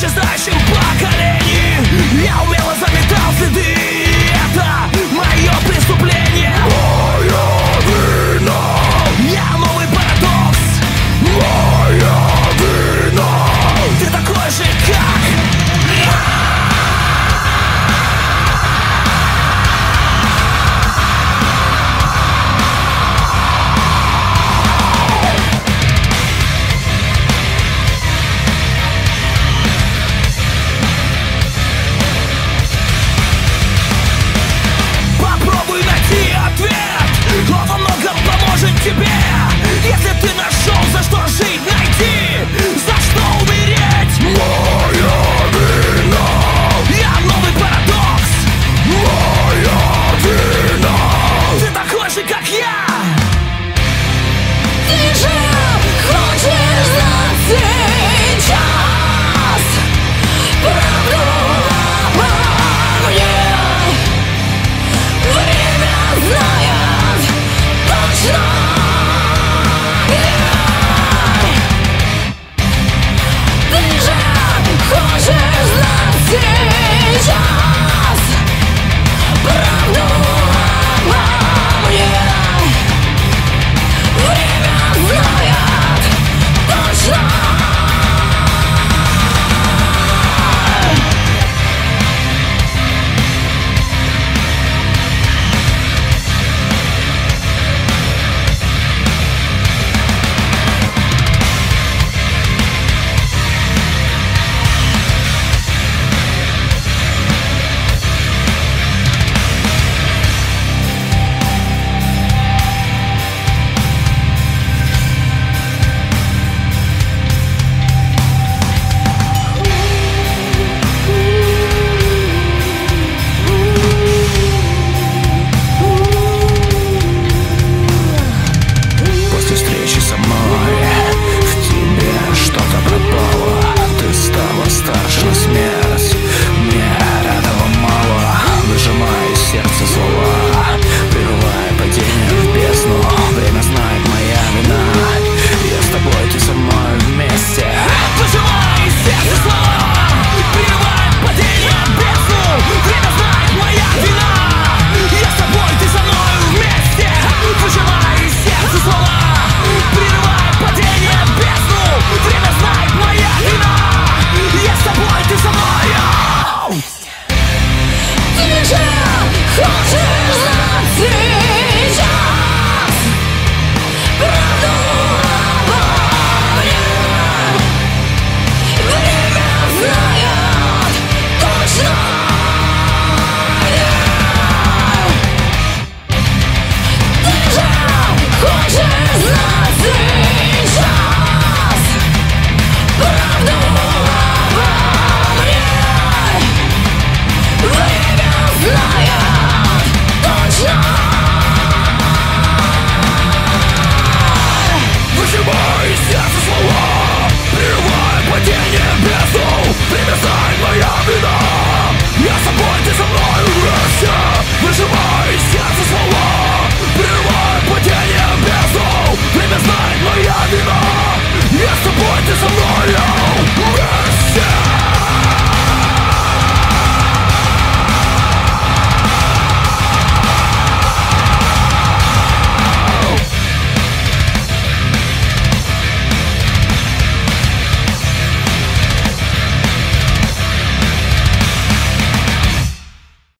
исчезающем поколении Я умело заметал следы.